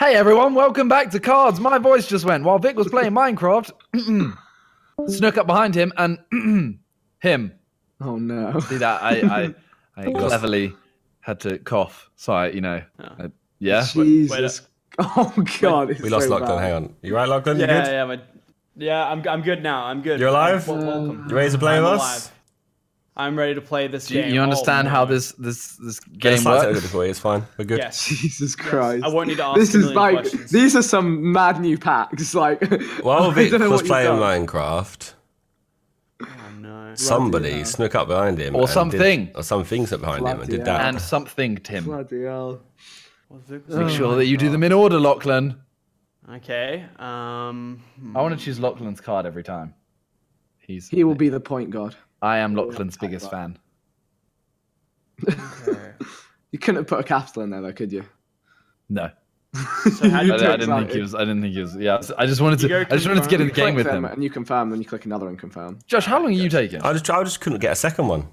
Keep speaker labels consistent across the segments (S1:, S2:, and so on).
S1: Hey everyone, welcome back to Cards. My voice just went while Vik was playing Minecraft. snuck up behind him and him.
S2: Oh no.
S1: See that? I I, I cleverly had to cough. So I, you know,
S3: Oh.
S1: uh, yeah.
S2: Jesus. Oh god. it's
S4: We lost
S2: so
S4: Lachlan.
S2: bad.
S4: Hang on. You right, Lachlan? You
S3: Yeah,
S4: good?
S3: yeah, but yeah, I'm I'm good now. I'm good.
S4: You're alive?
S3: Wel- welcome.
S4: You ready to play
S3: I'm
S4: with
S3: alive.
S4: Us?
S3: I'm ready to play this
S1: Do you,
S3: game.
S1: you
S3: Oh,
S1: understand how this this this
S4: Get a
S1: game works?
S4: before you. It's fine. We're good.
S3: Yes.
S2: Jesus Christ.
S3: I won't need to ask
S2: this
S3: a
S2: is like
S3: questions.
S2: these are some mad new packs. Like
S4: While
S2: I
S4: Vik
S2: don't know
S4: was
S2: what
S4: playing. Minecraft,
S3: Oh no.
S4: somebody
S2: hell.
S4: snuck up behind him.
S1: Or
S4: and did-
S1: something.
S4: or something snuck behind him and did
S2: hell.
S4: that.
S1: And something, Tim.
S2: Bloody hell.
S1: Make sure that you do them in order, Lachlan.
S3: Okay. Um.
S1: I want to choose Lachlan's card every time. He's
S2: He will be the point god.
S1: I am Lachlan's biggest fan.
S3: okay.
S2: You couldn't have put a capital in there though, could you?
S1: No,
S3: So how do
S2: You
S1: I, I didn't think he was. I didn't think he was. Yeah, I just wanted to. I just wanted to get in the game with him.
S2: and you confirm, then you click another and confirm.
S1: Josh, how long are you taking?
S4: I just, I just couldn't get a second one.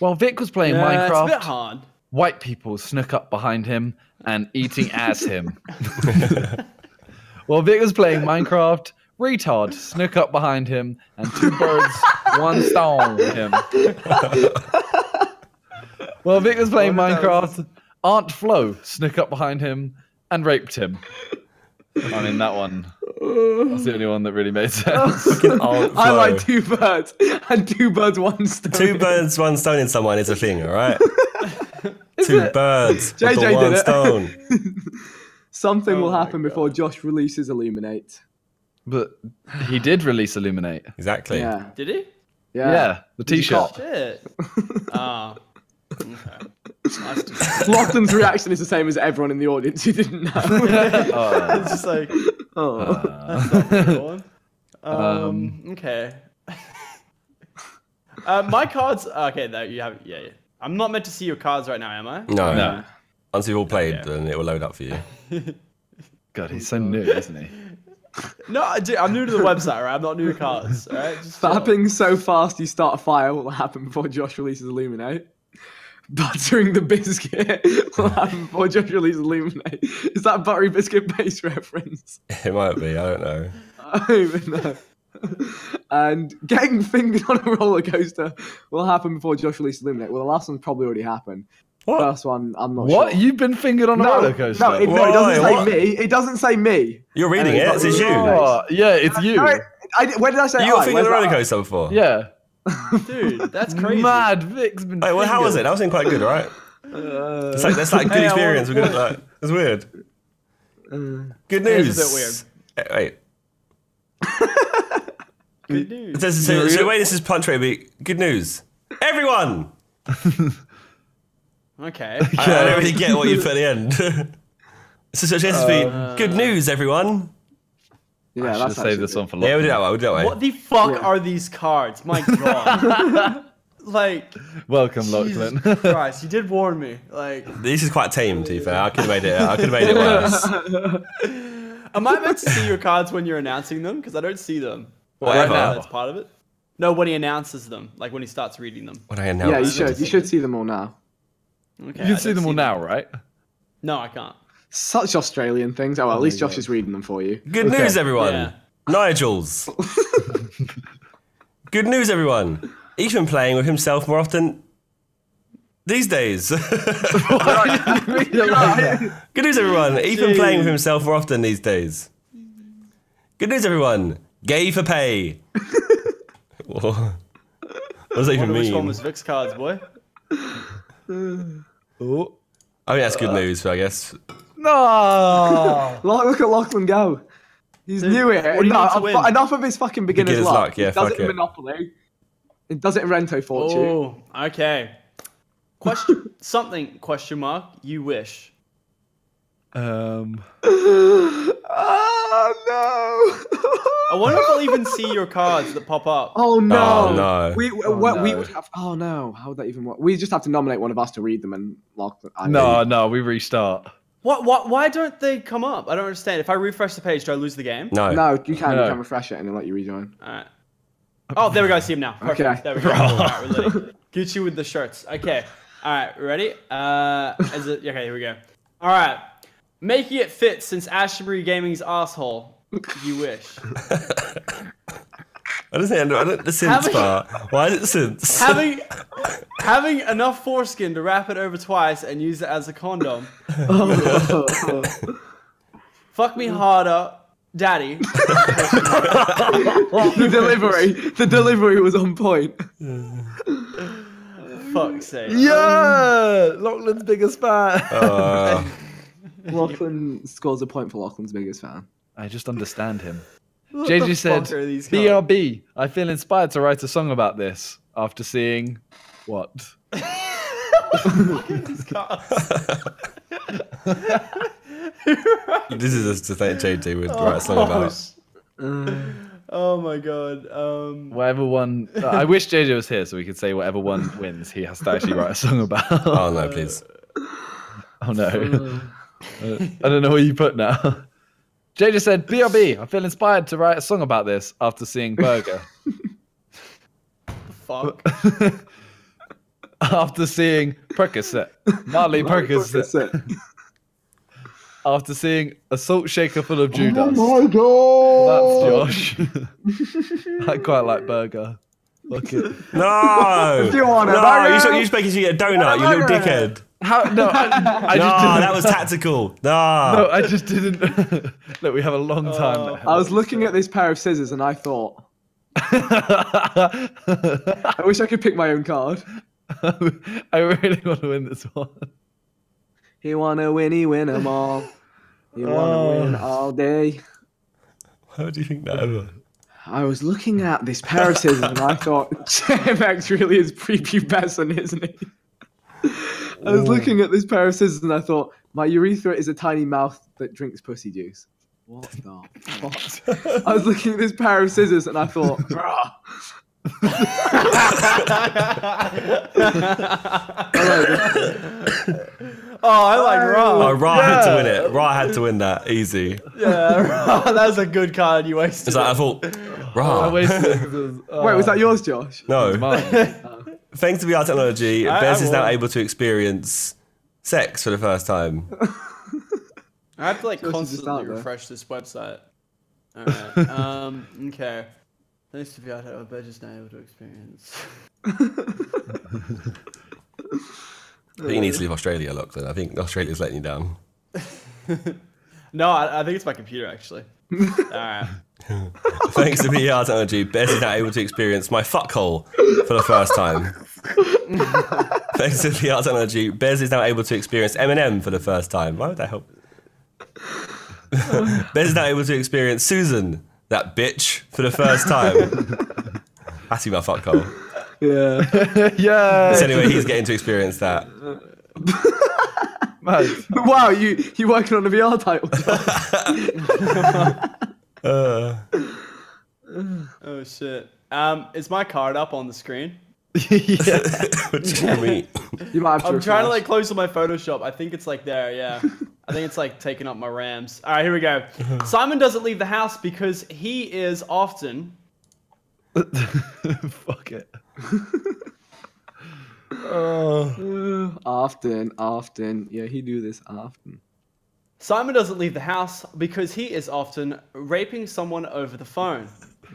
S1: Well, Vik was playing
S3: Yeah, it's a bit
S1: Minecraft.
S3: hard.
S1: White people snuck up behind him and eating as him. While Vik was playing Minecraft, retard snuck up behind him and two birds, one stone him. While Vik was playing Minecraft, Aunt Flo snuck up behind him and raped him. I mean, that one. That's the only one that really made sense.
S2: I like two birds and two birds, one stone.
S4: Two birds, one stone in someone is a thing, all right? Two
S2: it?
S4: birds,
S2: JJ
S4: for
S2: did
S4: one
S2: it.
S4: stone.
S2: Something
S3: Oh
S2: will
S3: my
S2: happen before Josh releases Illuminate.
S1: But he did release Illuminate.
S4: Exactly.
S2: Yeah.
S3: Did he?
S1: Yeah,
S2: Yeah.
S1: the t-shirt.
S2: cop?
S3: Shit. Ah. okay. That's
S2: Lachlan's reaction is the same as everyone in the audience who didn't know.
S1: Oh.
S3: it's just like.
S2: oh.
S1: Uh,
S3: Um, okay. uh, my cards. Okay, there you have. Yeah, yeah. I'm not meant to see your cards right now, am I?
S4: No.
S1: No.
S4: Once you've all played,
S3: Okay.
S4: then it will load up for you.
S1: God, he's so new, isn't he?
S3: No, I do- I'm new to the website, right? I'm not new to cards, all right? Just chill.
S2: Fapping so fast you start a fire what will happen before Josh releases Illuminate. Buttering the biscuit will happen before Josh releases Illuminate. Is that buttery biscuit base reference?
S4: It might be, I don't know.
S2: I don't even know. And getting fingered on a roller coaster will happen before Josh releases Illuminate. Well, the last one's probably already happened.
S4: What?
S2: First one, I'm not
S1: What?
S2: sure.
S1: You've been fingered on a
S2: no,
S1: roller coaster?
S2: No, it, no, it doesn't
S4: Why?
S2: say
S4: What?
S2: me. It doesn't say me.
S4: You're reading it,
S2: it's
S4: this is
S2: got
S4: you.
S2: Illuminate.
S1: Oh, yeah, it's you.
S2: No, I, where did I say
S4: You got fingered on a roller coaster before?
S1: Yeah.
S3: Dude, that's crazy.
S1: Mad Vik's been.
S4: Wait, well, how was it?
S1: fingered.
S4: That was in quite good, right?
S2: Uh,
S4: It's like that's like good
S3: Hey,
S4: experience. We're gonna like it's weird.
S2: uh,
S4: Good news.
S3: is a bit
S4: Eh, Wait.
S3: Good news.
S4: It says, so, so the way this is punctuated, be good news. Everyone.
S3: Okay.
S4: I, I don't really get what you put at the end. so, so it has to be uh, good news, everyone.
S2: yeah,
S1: I should have
S2: that's
S1: saved this
S2: good.
S1: one for
S4: Yeah, we'll do that way. We'll do that way.
S3: What the fuck
S2: Yeah.
S3: are these cards? My god. like,
S1: Welcome,
S3: Jesus
S1: Lachlan.
S3: Christ, you did warn me. Like,
S4: This is quite tame, to be fair. I could have made it. I could have made it worse.
S3: am I meant to see your cards when you're announcing them? Because I don't see them.
S4: Whatever.
S3: Right now, that's part of it. No, when he announces them, like when he starts reading them.
S4: When I announce.
S2: Yeah,
S4: announce,
S2: you should. You should see them all now.
S3: Okay.
S1: you can see them all now, right?
S3: No, I can't.
S2: Such Australian things. Oh, well, at oh
S1: least
S2: Josh
S1: God.
S2: is reading them for you.
S4: Good
S1: Okay.
S4: news, everyone.
S3: Yeah.
S4: Nigel's. Good news, everyone. He's been playing with himself more often these days. Good news, everyone. He's playing with himself more often these days. Good news, everyone. Gay for pay. what does that even
S3: Wonder which one
S4: mean?
S3: was Vik's cards, boy.
S1: Oh.
S4: I think that's good news, I guess.
S1: No.
S2: Look, look at Lachlan go. He's
S3: Dude,
S2: new it.
S3: what do you
S2: No,
S3: need to
S2: uh,
S3: win?
S2: enough of his fucking beginner's,
S4: Beginner's
S2: luck.
S4: luck, yeah,
S2: he does
S4: fuck
S2: it in
S4: it.
S2: Monopoly. He does it in Rento Fortune.
S3: Oh, okay. Question something question mark you wish.
S1: Um.
S2: Oh no!
S3: I wonder if I'll even see your cards that pop up.
S2: Oh no!
S4: Oh, no.
S2: We
S1: Oh,
S2: what we would have. Oh no! How would that even work? We just have to nominate one of us to read them and lock them. I
S1: No,
S2: mean,
S1: no, we restart.
S3: What what why don't they come up? I don't understand. If I refresh the page, do I lose the game?
S4: No.
S2: no, you can.
S1: No.
S2: You can refresh it and it'll let you rejoin.
S3: Alright. Oh, there we go. I see him now. Perfect.
S2: Okay.
S3: There we go. Alright, we're. Gucci with the shirts. Okay. Alright, ready? Uh, is it okay? Here we go. All right. Making it fit since Ashbury Gaming's asshole. You wish.
S4: I don't think I don't the since
S3: Having-
S4: part. Why is it since?
S3: having having enough foreskin to wrap it over twice and use it as a condom. Fuck me harder, daddy.
S2: the delivery, the delivery was on point.
S3: Fuck's sake.
S1: Yeah, Lachlan's biggest fan.
S4: Uh,
S2: Lachlan scores a point for Lachlan's biggest fan.
S1: I just understand him.
S3: What the
S1: JJ said,
S3: fuck are these guys?
S1: "BRB, I feel inspired to write a song about this after seeing what."
S4: this is just to think JJ would write a song
S3: Oh,
S4: about.
S3: sh- oh my god. Um,
S1: Whatever one. uh, I wish JJ was here so we could say whatever one wins, he has to actually write a song about.
S4: Oh no, please.
S1: Oh no. Uh, I don't know what you put now. JJ said, BRB, I feel inspired to write a song about this after seeing Burger.
S3: fuck.
S1: after seeing Percocet. Marley Percocet.
S2: Percocet.
S1: After seeing a salt shaker full of Judas.
S2: Oh god!
S1: That's Josh. I quite like Burger. Fuck it.
S4: No!
S2: you want a
S4: no,
S2: burger?
S4: you should, you should make it a donut, you little
S2: burger.
S4: dickhead.
S1: How? No, I, I
S4: No,
S1: just didn't.
S4: that was tactical. No.
S1: No, I just didn't. Look, we have a long oh. time.
S3: Oh.
S2: I was
S1: us.
S2: looking at this pair of scissors and I thought, I wish I could pick my own card.
S1: I really want to win this one.
S2: He wanna win, he win 'em all. He wanna
S1: Oh.
S2: win all day.
S4: How do you think that ever?
S2: I was looking at this pair of scissors and I thought, JMX really is prepubescent, isn't he? I was looking at this pair of scissors and I thought, my urethra is a tiny mouth that drinks pussy juice. What the fuck? I was looking at this pair of scissors and I thought, bruh.
S3: Oh, I like
S4: Oh,
S3: Ra.
S4: Ra had to win it. Ra had to win that. Easy.
S3: Yeah, Ra. That was a good card you wasted.
S4: It's like, I thought,
S1: I wasted it was-
S2: Wait, was that uh, yours, Josh?
S4: No.
S1: It's mine.
S4: Thanks to VR technology,
S3: I-
S4: Bez
S3: I
S4: is now able to experience sex for the first time.
S3: I have to like
S2: Yours
S3: constantly refresh this website. Alright. um, okay. Thanks to VR technology, Bez is now able to experience.
S4: I think you need to leave Australia, Lachlan. I think Australia's letting you down.
S3: No, I, I think it's my computer actually. Alright.
S4: Thanks to VR technology, Bez is now able to experience my fuckhole for the first time. Thanks to VR technology, Bez is now able to experience Eminem for the first time. Why would that help? Bez is now able to experience Susan, that bitch, for the first time. That's my fuckhole.
S2: Yeah.
S1: yeah.
S4: So anyway, he's getting to experience that.
S1: Mad.
S2: wow, you you working on a VR title?
S4: Uh,
S3: Oh shit. Um, is my card up on the screen?
S1: yeah.
S4: what do you mean?
S2: You might have to.
S3: I'm trying to like close on my Photoshop. I think it's like there, yeah. I think it's like taking up my RAMs. All right, here we go. Simon doesn't leave the house because he is often.
S1: Fuck it. Oh.
S2: Uh, often, often. Yeah, he do this often.
S3: Simon doesn't leave the house because he is often raping someone over the phone.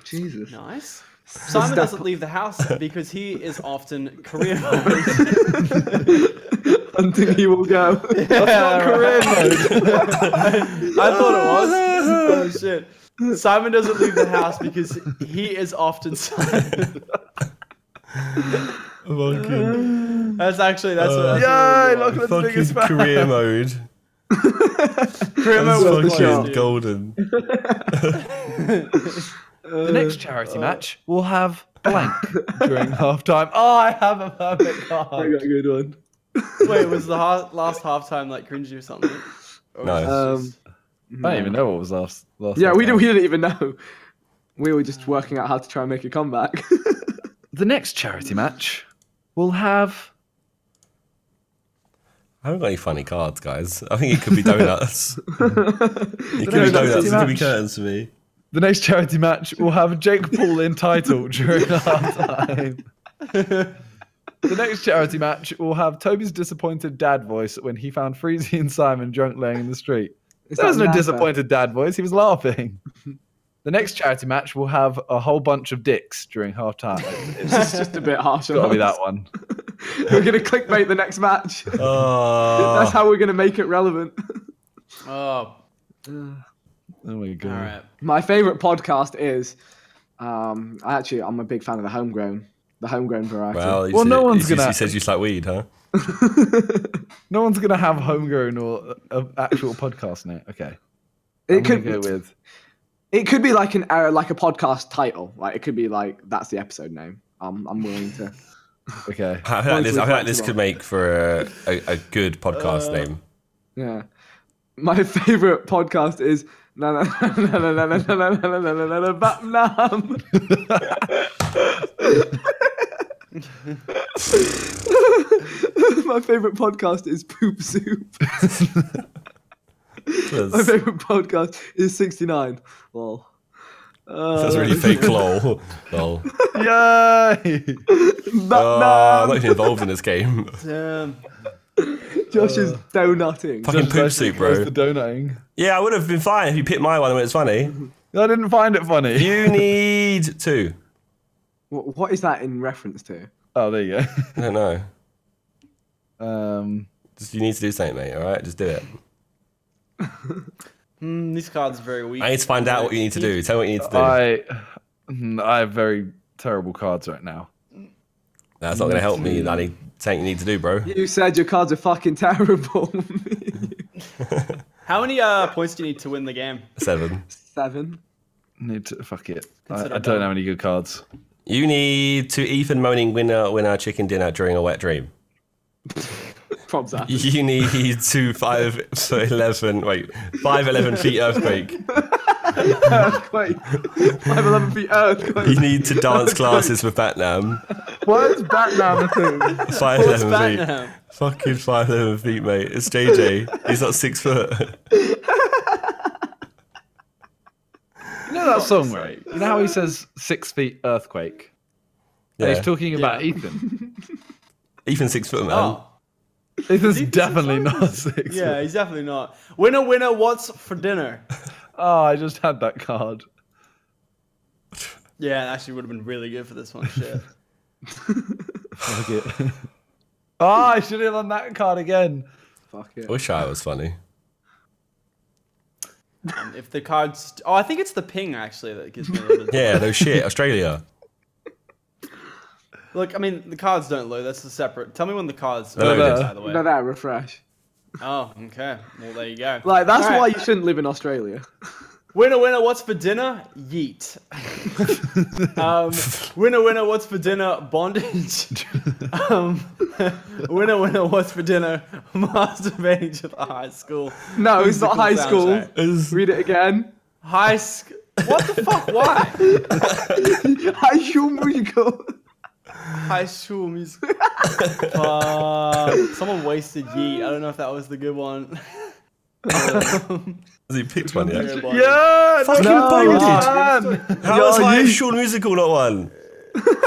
S2: Jesus.
S3: Nice. Simon doesn't leave the house because he is often career mode.
S2: Until he will go.
S3: That's not career mode. I thought it was. Oh shit. Simon doesn't leave the house because he is often silent.
S4: Fucking,
S3: That's actually that's what. That's
S1: Yay,
S3: what it.
S1: Lachlan's
S4: fucking
S1: biggest fan.
S4: career mode.
S3: career mode was
S4: fucking golden.
S1: The next charity match will have blank during halftime. Oh, I have a perfect card.
S2: I got a good one.
S3: Wait, was the ha- last halftime like cringy or something? Or
S4: No.
S2: Um,
S3: just-
S1: I don't even know what was last. last
S2: Yeah, we,
S1: halftime.
S2: did, we didn't even know. We were just working out how to try and make a comeback.
S1: The next charity match will have.
S4: I haven't got any funny cards, guys. I think it could be donuts. it could be
S1: next
S4: donuts. It could be
S1: match.
S4: curtains for me.
S1: The next charity match will have Jake Paul in title during halftime. The next charity match will have Toby's disappointed dad voice when he found Freezy and Simon drunk laying in the street.
S2: Is
S1: There was
S2: that
S1: no disappointed dad voice. He was laughing. The next charity match will have a whole bunch of dicks during half time. It's
S2: It's just a bit harsh.
S1: got to
S2: on
S1: be that one.
S2: We're gonna clickbait the next match.
S4: Oh,
S2: That's how we're gonna make it relevant.
S3: Oh,
S1: Oh my god.
S3: all right.
S2: My favorite podcast is, um, actually, I'm a big fan of the homegrown, the homegrown variety.
S4: well,
S1: Well,
S4: said-
S1: no one's gonna-
S4: He says you like weed, huh?
S1: No one's gonna have homegrown or an actual podcast now. Okay.
S2: it
S1: I'm
S2: could
S1: gonna go with
S2: it could be like an uh, like a podcast title. Like it could be like that's the episode name. I'm I'm willing to.
S1: okay.
S4: I feel like this, I feel like this could make for a, a, a good podcast name.
S2: Yeah. My favorite podcast is na na na na na na na na na na na na na Batman. My favorite podcast is Poop Soup. My favorite podcast is 69. Well, uh,
S4: That's really fake lol. lol.
S1: Yay!
S4: Oh, I'm not even involved in this game.
S3: Damn.
S2: Josh is donutting.
S4: Fucking poop
S1: Actually
S4: soup, bro.
S1: The donutting.
S4: Yeah, I would have been fine if you picked my one when it's funny.
S1: I didn't find it funny.
S4: You need two.
S2: What, what is that in reference to?
S1: Oh, there you go.
S4: I don't know.
S1: Um,
S4: Just, you need to do something, mate. All right, just do it.
S3: Hmm, these cards are very weak.
S4: I need to find out what you need to do. Tell me what you need to do.
S1: I, mm, I have very terrible cards right now.
S4: That's not going to help me. I need something you need to do, bro.
S2: You said your cards are fucking terrible.
S3: How many uh, points do you need to win the game?
S4: Seven.
S2: Seven.
S1: Need to fuck it. I, I don't have any good cards.
S4: You need to Ethan moaning winner winner chicken dinner during a wet dream.
S2: Probs that.
S4: You need to five foot eleven. Wait, five eleven feet earthquake.
S2: Earthquake. 5'11 feet earthquake.
S4: You need to dance classes with Batman.
S1: Why is Batman a thing?
S4: Five
S3: What's
S4: eleven
S3: that
S4: feet.
S3: now?
S4: Fucking five eleven feet, mate. It's JJ. He's not six foot.
S1: You know that song, right? You know how he says six feet earthquake? And He's talking about
S3: Yeah.
S1: Ethan.
S4: Ethan six foot, man.
S3: Oh,
S1: Ethan's
S3: is
S1: definitely not six.
S3: yeah, he's definitely not. Winner, winner, what's for dinner?
S1: Oh, I just had that card.
S3: Yeah, it actually would have been really good for this one. Shit.
S1: Fuck it. oh, I should have done that card again.
S2: Fuck it.
S4: Wish I was funny.
S3: Um, if the cards, oh, I think it's the ping actually that gives me a little bit.
S4: Yeah, no shit. Australia.
S3: Look, I mean, the cards don't load. That's a separate. Tell me when the cards
S4: No,
S3: load,
S1: no.
S3: by the way.
S2: No, that refresh.
S3: Oh, okay. Well, there you go.
S2: Like that's
S3: Alright.
S2: why you shouldn't live in Australia.
S3: Winner, winner, what's for dinner? Yeet. um, winner, winner, what's for dinner? Bondage. um, winner, winner, what's for dinner? Masturbating to the high school.
S2: No, it's not
S3: Musical
S2: high school.
S3: soundtrack.
S2: Read it again.
S3: High school. What the fuck? Why?
S2: High school musical.
S3: High school music. Fuck. Someone wasted Yeet. I don't know if that was the good one.
S4: Has he picked one yet?
S3: yeah,
S1: Yeah,
S4: Fucking
S1: no,
S4: bondage.
S1: man.
S4: How is
S1: Yeah,
S4: High
S1: you-
S4: School Musical not one?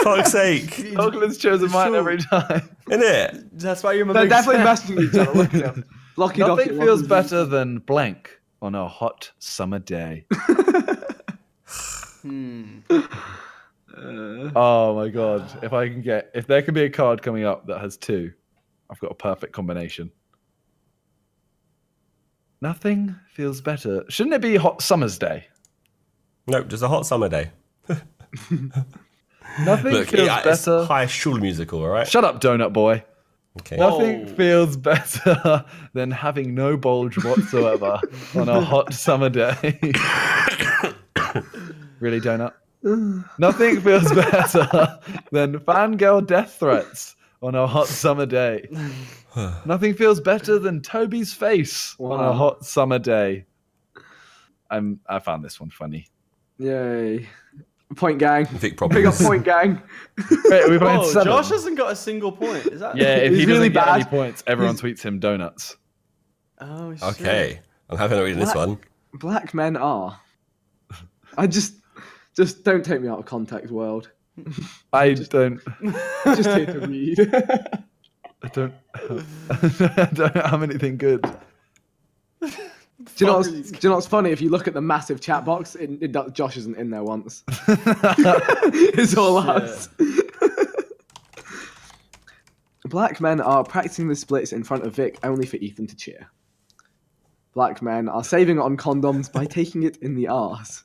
S4: Fuck's sake.
S1: Oakland's chosen mine
S3: Sure.
S1: every time.
S4: Isn't it?
S3: That's why you're my
S2: They're definitely
S3: fan.
S2: messaging each other. Look at them. Lucky
S1: Nothing
S2: Docket,
S1: feels better than blank on a hot summer day.
S3: Hmm.
S1: Oh my god! If I can get, if there can be a card coming up that has two, I've got a perfect combination. Nothing feels better. Shouldn't it be hot summer's day?
S4: Nope, just a hot summer day.
S1: Nothing
S4: Look,
S1: feels
S4: yeah, it's
S1: better.
S4: High School Musical, all right?
S1: Shut up, donut boy.
S4: Okay.
S1: Nothing
S3: Whoa.
S1: feels better than having no bulge whatsoever on a hot summer day. really, donut? Nothing feels better than fangirl death threats on a hot summer day. Nothing feels better than Toby's face on a hot summer day. I'm. I found this one funny.
S2: Yay. Point gang.
S4: Vik
S2: Big up
S4: problems.
S2: point gang.
S1: Wait, are we playing
S3: Oh,
S1: seven?
S3: Josh hasn't got a single point. Is that?
S1: yeah, if
S2: He's
S1: he doesn't
S2: really
S1: get any points, everyone tweets him donuts.
S3: Oh shit.
S4: Okay. I'm having a read this one.
S2: Black men are. I just, just don't take me out of context, world.
S1: I just, don't.
S2: Just here to read.
S1: I don't. I don't have anything good.
S2: Do you know? What's, do you know what's funny? If you look at the massive chat box, it, it, Josh isn't in there once. it's all us. Black men are practicing the splits in front of Vik only for Ethan to cheer. Black men are saving on condoms by taking it in the arse.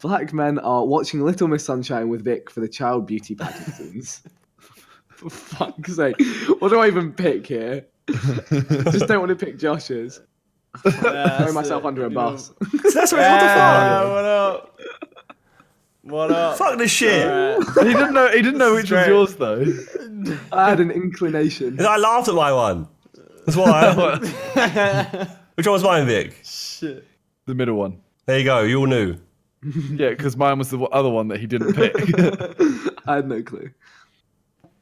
S2: Black men are watching Little Miss Sunshine with Vik for the child beauty pageant scenes. For fuck's sake, what do I even pick here? I just don't want to pick Josh's.
S3: Yeah,
S2: Throw myself
S3: it.
S2: under a
S3: You
S2: bus.
S4: That's right.
S3: Yeah,
S4: What
S3: what up? What
S4: the
S3: up?
S4: fuck? Fuck this shit.
S3: Alright.
S1: He didn't know. He didn't know which was yours though.
S2: I had an inclination.
S4: I laughed at my one. That's why. Which one was mine, Vik?
S3: Shit.
S1: The middle one.
S4: There you go. You all knew.
S1: Yeah, because mine was the other one that he didn't pick.
S2: I had no clue.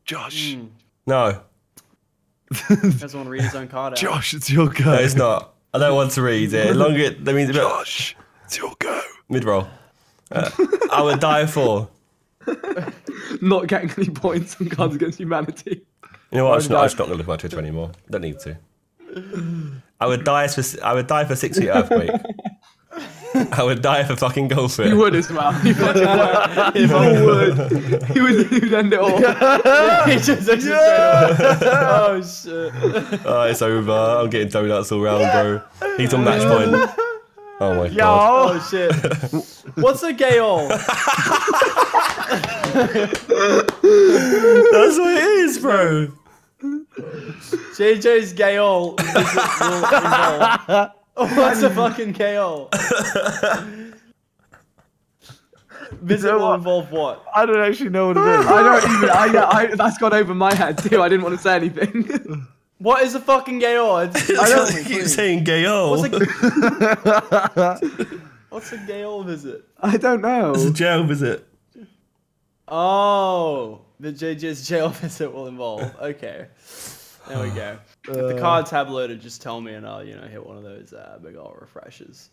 S1: Josh.
S4: No,
S3: Doesn't want to read his own card out.
S1: Josh, it's your go.
S4: no, it's not. I don't want to read it. Longer. That means a bit
S1: Josh, it's your go.
S4: mid roll. Uh, I would die for.
S2: Not getting any points on Cards Against Humanity.
S4: You know what? I'm just, not, I'm just not gonna look at my Twitter anymore. Don't need to. I would die for. I would die for six feet earthquake. I would die for fucking golf
S2: He
S4: it.
S2: would as well. He fucking would. He would. He would, he would end it all.
S3: he just exits straight away. Oh shit.
S4: Oh, it's over. I'm getting donuts all round, bro. He's on match point. Oh my god.
S3: Oh shit. What's a gayol?
S4: That's what it is, bro.
S3: JJ's gayol visit Oh, will involve. What's a fucking gayol? Visit will involve what?
S1: I don't actually know what it is.
S2: I don't even. I, I, that's gone over my head too. I didn't want to say anything.
S3: What is a fucking gayol? It's-
S4: I don't
S3: me,
S4: keep
S3: please.
S4: saying gayo.
S3: What's a, what's a gayol visit?
S2: I don't know.
S4: It's a jail visit.
S3: Oh, the JJ's jail visit will involve. Okay. There we go. If the cards have loaded, just tell me and I'll, you know, hit one of those uh, big old refreshes.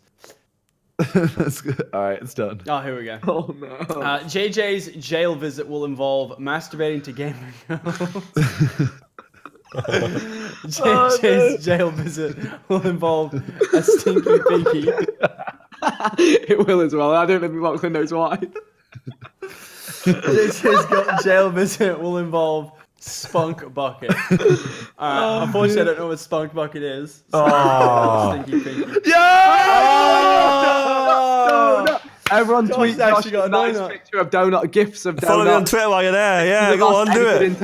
S1: That's good. All right, it's done.
S3: Oh, here we go.
S2: Oh no.
S3: Uh, JJ's jail visit will involve masturbating to gaming girls. JJ's jail visit will involve a stinky pinky.
S2: it will as well. I don't know if Lachlan knows why.
S3: JJ's go- jail visit will involve spunk bucket. Alright, oh, unfortunately, I don't know what spunk bucket is. So
S4: Oh.
S3: stinky pinky.
S2: No, oh, no. Everyone
S3: Josh
S2: tweet
S3: actually
S2: Josh
S3: got a
S2: a nice
S3: donut.
S2: picture of donut, gifs of donuts.
S4: Follow me on Twitter while you're there. Yeah, go on, do it.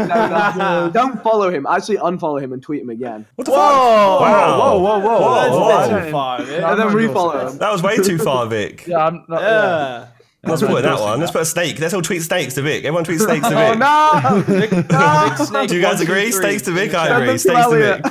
S2: Don't follow him. Actually, unfollow him and tweet him again.
S4: What the
S3: Whoa!
S4: fuck? Wow.
S1: Whoa, whoa, whoa!
S3: That's
S1: whoa,
S3: a
S1: whoa.
S3: bit too far, man.
S2: And then
S1: I'm not
S2: refollow
S1: endorsing
S2: him.
S4: That was way too far, Vik.
S1: Yeah, I'm not. Yeah.
S3: Yeah.
S4: Let's put that one. Let's put a snake. Let's all tweet snakes to Vik. Everyone tweet snakes to Vik.
S2: Oh
S4: Vik.
S2: no!
S3: Big, big snake.
S4: Do you guys
S3: one,
S4: agree?
S3: three.
S4: Snakes to Vik? I agree. Snakes to Vik.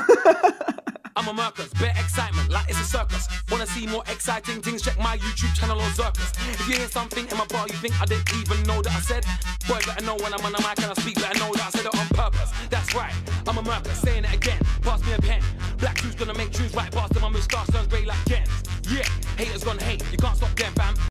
S5: I'm a Marcus, bare excitement, like it's a circus. Wanna see more exciting things? Check my YouTube channel or Circus. If you hear something in my bar you think I didn't even know that I said, boy, better know when I'm on the mic and I speak, better know that I said it on purpose. That's right, I'm a Marcus, saying it again. Pass me a pen. Black truth's gonna make truth right past my moustache turns grey like Ken. Yeah, haters gonna hate. You